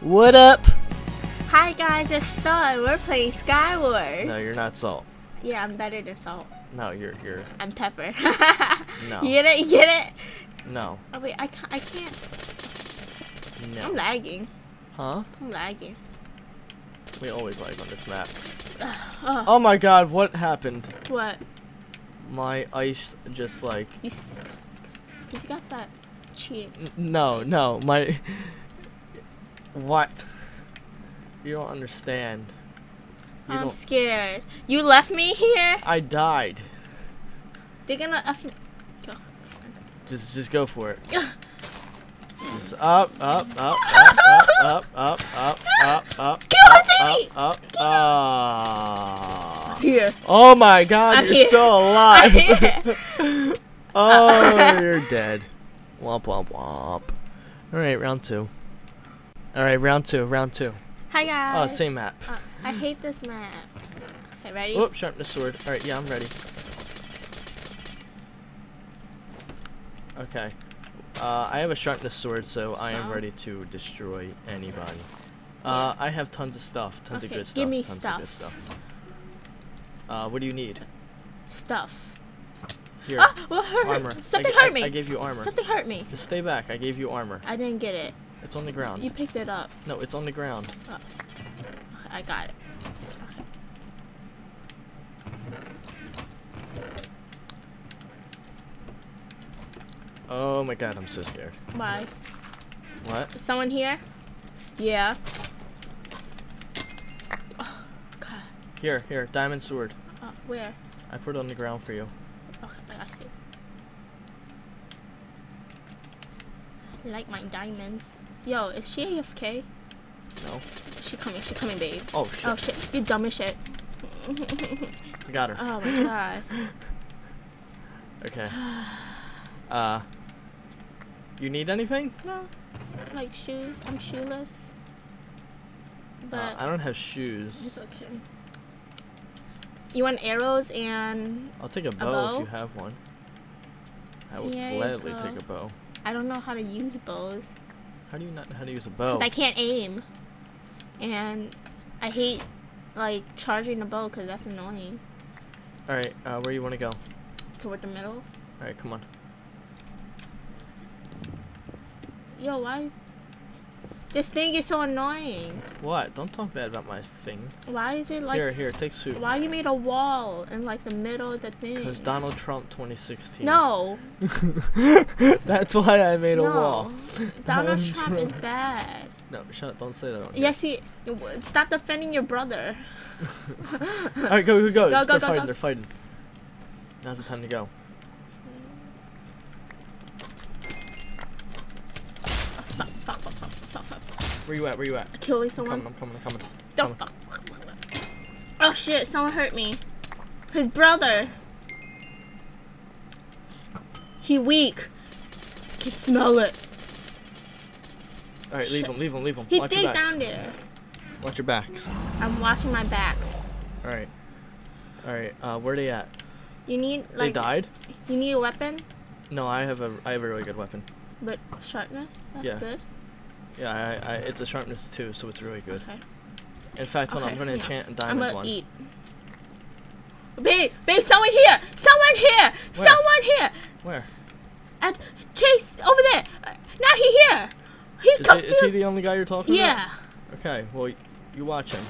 What up? Hi guys, it's Salt. We're playing Skywars. No, you're not salt. Yeah, I'm better than Salt. No, you're you're I'm Pepper. no You get it? You get it? no Oh wait, I can't. I can't. I'm lagging. Huh? I'm lagging. We always lag on this map. Oh, Oh my God! What happened? what? My ice just like You, you got that cheating. No no my what? You don't understand. You I'm don't. scared. You left me here. I died. They're gonna. F- go. Just just go for it. Just up, up, up, up, up, up, up, up, up, Kill up, me! up, up, ah. Here. Oh my god, I'm you're here. still alive. oh, you're dead. Womp womp womp. Alright, round two. Alright, round two, round two. Hi Oh, guys. same map. Uh, I hate this map. Okay, ready? Whoop, sharpen the sword. Alright, yeah, I'm ready. Okay. Uh, I have a sharpness sword, so I am ready to destroy anybody. Uh, I have tons of stuff, tons of good stuff. give me tons stuff. of good stuff. Uh, what do you need? Stuff. Here, Ah, what hurt? armor. Something I, hurt I- me. I gave you armor. Something hurt me. Just stay back. I gave you armor. I didn't get it. It's on the ground. You picked it up. No, it's on the ground. I got it. Oh my god, I'm so scared. Why? What? Is someone here? Yeah. Oh, God. Here, here, diamond sword. Uh, where? I put it on the ground for you. Okay, I see. I like my diamonds. Yo, is she AFK? No. She coming, she coming, babe. Oh shit. Oh shit, you dumb as shit. I got her. Oh my god. Okay. Uh. You need anything? No. Like shoes. I'm shoeless. But Uh, I don't have shoes. it's okay. You want arrows and I'll take a bow, bow? if you have one. I will Here gladly take a bow. I don't know how to use bows. How do you not know how to use a bow? Cause I can't aim. And I hate like charging the bow because that's annoying. Alright, uh, where you want to go? Toward the middle. Alright, come on. Yo, why? This thing is so annoying. What? Don't talk bad about my thing. Why is it like? here, here, take soup. Why you made a wall in like the middle of the thing? Because Donald Trump 2016. No. That's why I made a wall. Donald Donald Trump is bad. No, shut up. Don't say that on. Yes, he. Stop defending your brother. Alright, go, go, go. Go, go, they're go, fighting, they're fighting. Now's the time to go. Where you at? Where you at? Killing I'm someone. coming, I'm coming, I'm coming. Don't coming. fuck. Oh shit! Someone hurt me. His brother. He weak. I can smell it. Alright, leave him, leave him, leave him. He Watch your backs. down there. Watch your backs. I'm watching my backs. Alright. Alright, uh, where they at? You need like... They died? you need a weapon, No, I have a I have a really good weapon. but sharpness. That's Yeah. good. Yeah, I, I it's a sharpness too, so it's really good. Okay. In fact, hold on, I'm gonna yeah. enchant a I'm diamond gonna one. eat. Babe, babe, someone here! Someone here! Where? Someone here! Where? And Chase over there. Uh, now he here. He Is he, is he the only guy you're talking to? yeah. about? Okay, well, you watch him.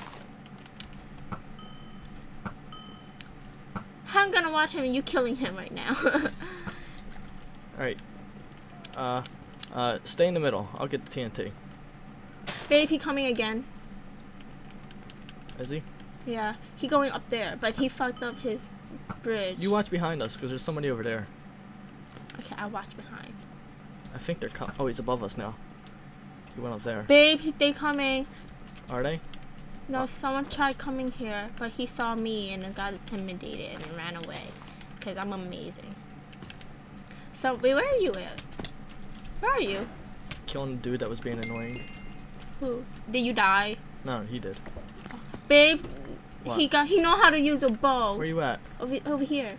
I'm gonna watch him and you killing him right now. Alright. Uh, uh, stay in the middle. I'll get the TNT. babe, he coming again. Is he? Yeah, he going up there, but he fucked up his bridge. You watch behind us, because there's somebody over there. okay, I'll watch behind. I think they're co- Oh, he's above us now. He went up there. Babe, they coming. Are they? No, someone tried coming here, but he saw me and got intimidated and ran away. Cause I'm amazing. So, wait, where are you at? Where are you? Killing the dude that was being annoying. Who? Did you die? No, he did. Babe, What? he got. He know how to use a bow. Where you at? Over, over here.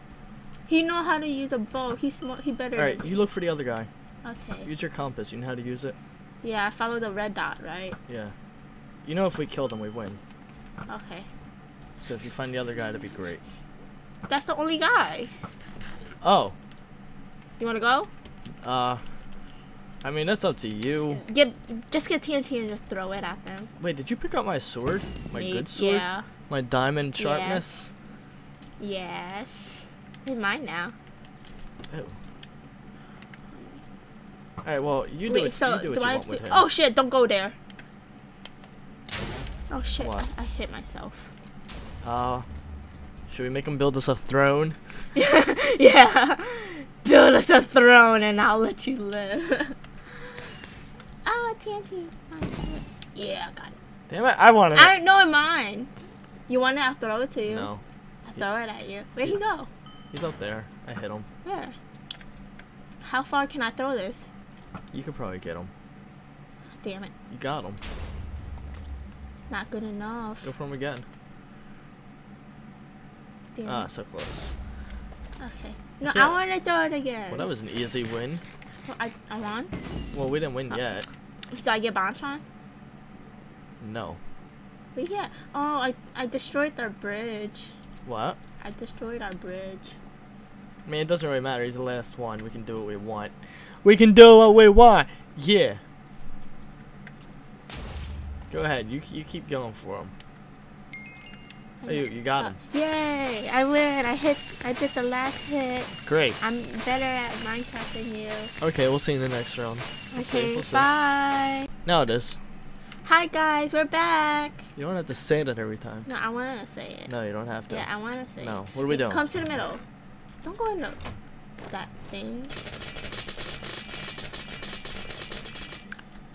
He know how to use a bow. He's smart. He better. Alright, you look for the other guy. Okay. Use your compass. You know how to use it? Yeah, I follow the red dot, right? Yeah. You know if we kill them, we win. Okay. So if you find the other guy, that'd be great. That's the only guy. Oh. You wanna go? Uh. I mean, that's up to you. Get just get TNT and just throw it at them. Wait, did you pick up my sword? My Me- good sword? Yeah. My diamond Yeah. sharpness? Yes. It's mine now. Ew. Alright, well, you do Wait, what, so you do what do you I? want with him. Oh shit! Don't go there. Oh shit! I, I hit myself. Uh, should we make him build us a throne? yeah. Build us a throne and I'll let you live. TNT. Yeah, I got it. Damn it, I want it. I don't know mine. You want it? I'll throw it to you. No, I'll throw it at you. Where'd he go? he's up there. I hit him. Where? How far can I throw this? You could probably get him. Damn it. You got him. Not good enough. Go for him again. Damn Ah, so close. Okay. No. I want to throw it again. Well, that was an easy win. Well, I, I won. Well, we didn't win Uh, yet. So I get Bonchon? No. But yeah. Oh, I, I destroyed our bridge. What? I destroyed our bridge. I mean, it doesn't really matter. He's the last one. We can do what we want. We can do what we want. Yeah. Go ahead. You you keep going for him. Oh, you you got uh, him. Yay! I win. I hit. I did the last hit. Great. I'm better at Minecraft than you. Okay, we'll see you in the next round. We'll see, Okay. we'll see. bye. Now it is. Hi guys, we're back. You don't have to say that every time. No, I want to say it. No, you don't have to. Yeah, I want to say No. it. No, what are we doing? Come to the middle. Don't go in the, that thing.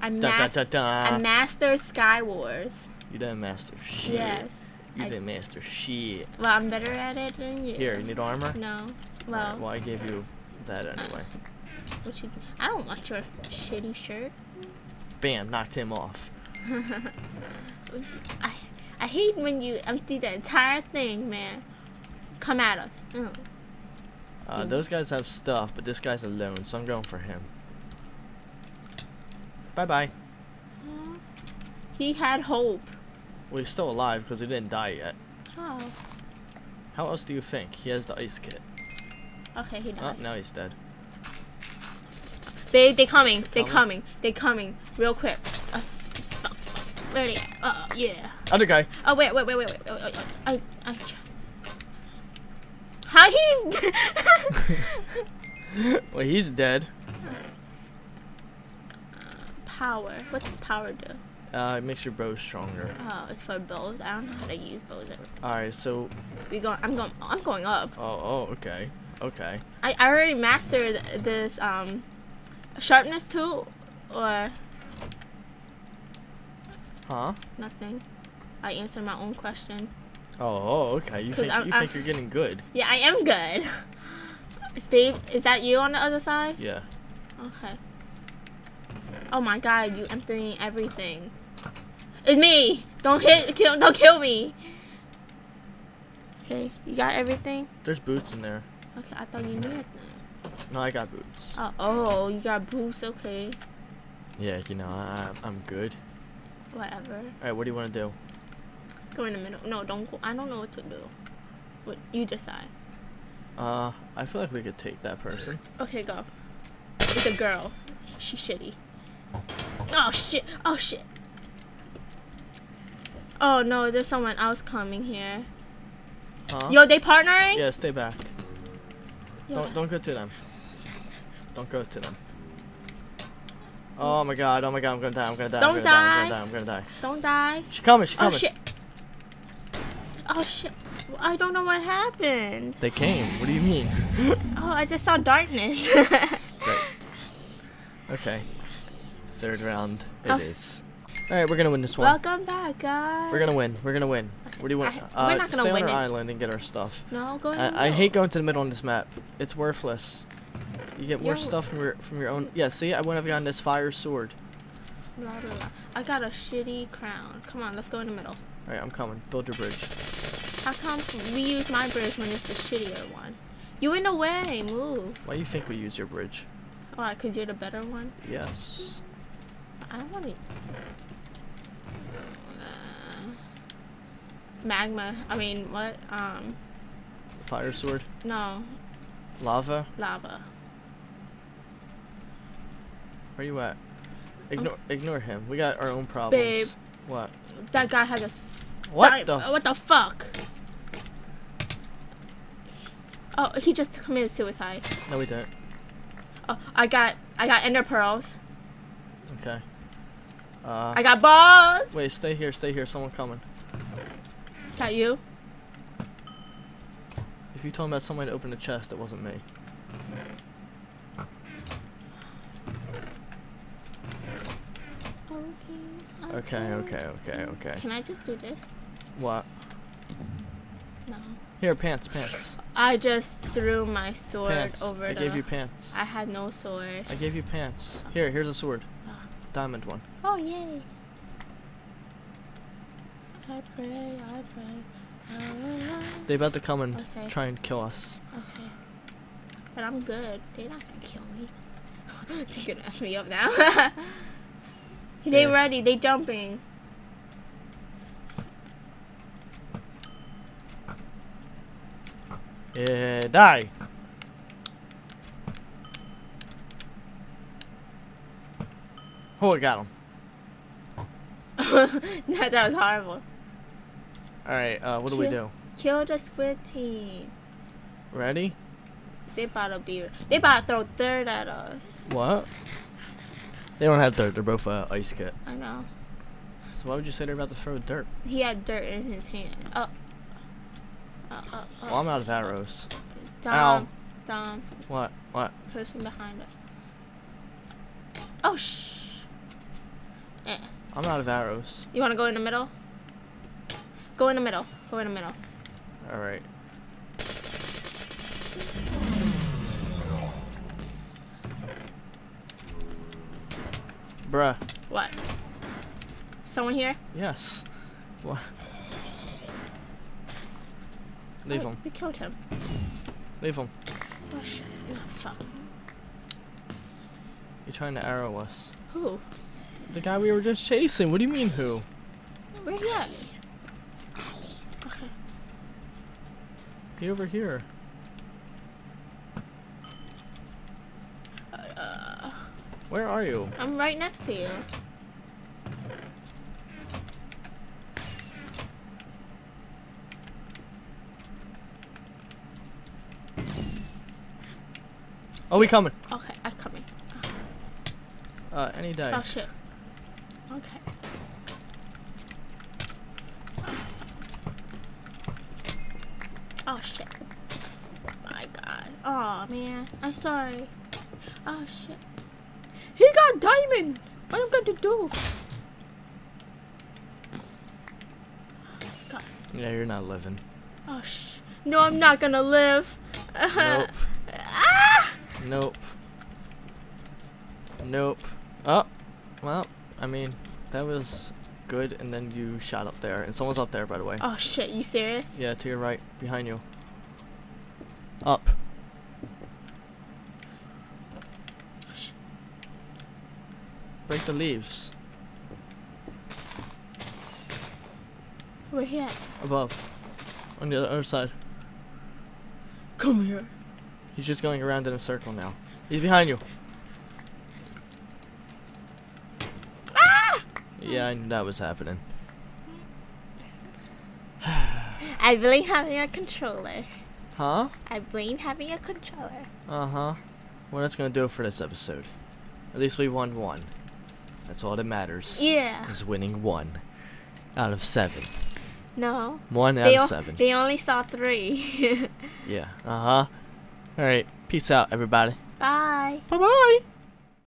I, Da, da, da. I mastered Sky Wars. You didn't master shit. Yes. You I- didn't master shit. Well, I'm better at it than you. Here, you need armor? No. Well, well, I gave you that anyway. what you? I don't want your shitty shirt. Bam, knocked him off. I I hate when you empty the entire thing, man. Come at us. Ugh. Uh, Mm. those guys have stuff, but this guy's alone, so I'm going for him. Bye bye. He had hope. Well, he's still alive because he didn't die yet. Oh. How else do you think? He has the ice kit. Okay, he Oh, now he's dead. They they coming. They Coming? coming. They coming. Real quick. Uh, uh, where they? Uh, yeah. Other guy. Oh wait wait wait wait wait. Oh, oh, oh, I I. How he? well, he's dead. power. What does power do? Uh, it makes your bow stronger. Oh, it's for bows. I don't know how to use bows. ever. Alright, so. We going. I'm going. I'm going up. Oh, oh, okay. Okay. I, I already mastered this um sharpness tool or Huh? nothing. I answered my own question. Oh, oh okay. You think I'm- you I'm- think you're getting good? Yeah, I am good. Steve, is that you on the other side? Yeah. Okay. Oh my god, you emptying everything. It's me! Don't hit kill don't kill me. Okay, you got everything? There's boots in there. Okay, I thought you needed them. No, I got boots. Oh, oh, you got boots, okay. Yeah, you know, I, I'm good. Whatever. Alright, what do you want to do? Go in the middle. No, don't go. I don't know what to do. What you decide. Uh, I feel like we could take that person. Okay, go. It's a girl. She's shitty. Oh shit. Oh shit. Oh no, there's someone else coming here. Huh? Yo, they partnering? Yeah, stay back. Yo, Don't don't go to them. Don't go to them. Oh my god, oh my god, I'm gonna die, I'm gonna die, Don't I'm gonna die, I'm gonna die, I'm gonna die. Don't die. She coming, she Oh coming. shit. Oh shit. I don't know what happened. They came. What do you mean? Oh, I just saw darkness. Great. Okay. Third round it oh. is. Oh. Alright, we're gonna win this one. Welcome back, guys. We're gonna win. We're gonna win. What do you want? I- we're uh, not gonna stay win on our it. island and get our stuff. No, go in the I, I hate going to the middle on this map. It's worthless. You get more Yo. stuff from your from your own. Yeah, see, I wouldn't have gotten this fire sword. Blah, blah, blah. I got a shitty crown. Come on, let's go in the middle. Alright, I'm coming. Build your bridge. How come we use my bridge when it's the shittier one? You in the way, move. Why do you think we use your bridge? Why, cause you're the better one? Yes. I want to. Uh, magma. I mean, what? Um, Fire sword. no, Lava. lava. Where you at? Ignore ignore him. We got our own problems. Babe. What? That guy has a. What the? uh, What the fuck? Oh, he just committed suicide. No, we didn't. Oh, I got, I got ender pearls. Okay. Uh. I got balls. Wait, stay here, stay here. Someone coming. Is that you? If you told me that someone opened a chest, it wasn't me. Okay, okay, okay, okay. Can I just do this? What? No. Here, pants, pants, I just threw my sword pants. over I the. gave you pants. I had no sword. I gave you pants. Here, here's a sword. Ah. Diamond one. Oh yay! I pray, I pray. They about to come and Okay. try and kill us. Okay. But I'm good. They're not gonna kill me. They're gonna F me up now. they Yeah. ready. They jumping. Yeah, die. Oh, I got him. that, that was horrible. All right, uh, what do we do? Kill the squid team. Ready? They about to be. They about to throw dirt at us. What? They don't have dirt. They're both uh, ice kit. I know. So why would you say they're about to throw dirt? He had dirt in his hand. Oh. Uh, uh, uh. Well, I'm out of arrows. Dom. Dom. What? What? Person behind us. Oh shh. Eh. I'm out of arrows. You wanna go in the middle? Go in the middle. Go in the middle. All right. Bruh. What? Someone here? Yes. What? Leave Oh, him. We killed him. Leave him. Oh shit. Fuck. You're trying to arrow us. Who? The guy we were just chasing. What do you mean who? Where he at? Okay. Over here. Uh, Where are you? I'm right next to you. Oh, we coming. Okay, I'm coming. Uh, any day. Oh shit. Okay. Oh shit. My god. Oh man. I'm sorry. Oh shit. He got diamond. What am I going to do? God. Yeah, you're not living. Oh sh. No, I'm not gonna live. Nope. ah! Nope. Nope. Oh, well, I mean, that was good, and then you shot up there, and someone's up there, by the way. Oh shit. You serious? Yeah, to your right, behind you. Up. Break the leaves. Where he at? Above. On the other side. Come here. He's just going around in a circle now. He's behind you. Ah! Yeah, I knew that was happening. I blame having a controller. Huh? I blame having a controller. Uh huh. Well, that's gonna do it for this episode. At least we won one. That's all that matters. Yeah. Is winning one out of seven. No. One out They, of seven. they only saw three. Yeah. Uh huh. All right. Peace out, everybody. Bye. Bye bye.